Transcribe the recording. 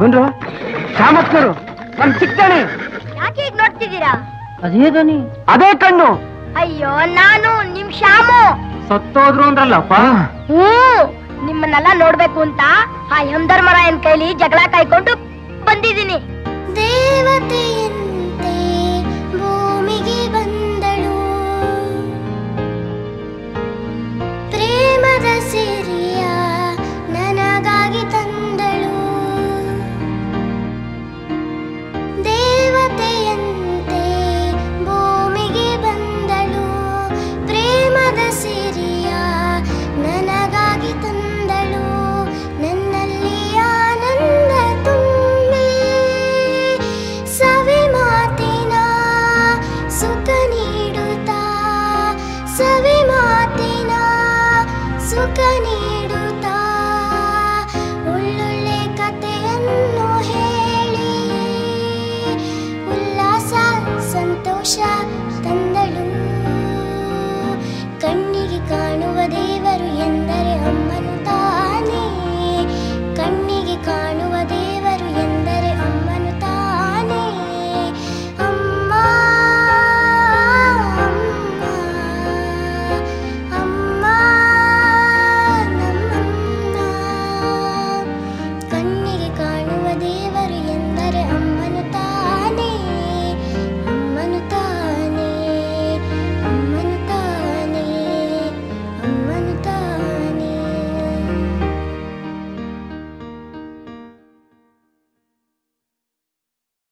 ಬಂದ್ರು? ಶಾಮಕ್ಕರು ನಮ್ ಚಿಕ್ಕಣಿ ಯಾಕೆ ಈಗ ನೋಡ್ತಿದ್ದೀರಾ? ಅದೇ ದನಿ ಅದೇ ಕಣ್ಣು. ಅಯ್ಯೋ ನಾನು ನಿಮ್ ಶಾಮು ಸತ್ತೋದ್ರು ಅಂದ್ರಲ್ಲಪ್ಪ? ಹ್ಞೂ ನಿಮ್ಮನ್ನೆಲ್ಲ ನೋಡ್ಬೇಕು ಅಂತ ಆ ಯಮಧರ್ಮರಾಯನ್ ಕೈಲಿ ಜಗಳ ಕಾಯ್ಕೊಂಡು ಬಂದಿದ್ದೀನಿ. ದೇವತೆಯನ್ನು そかにいるた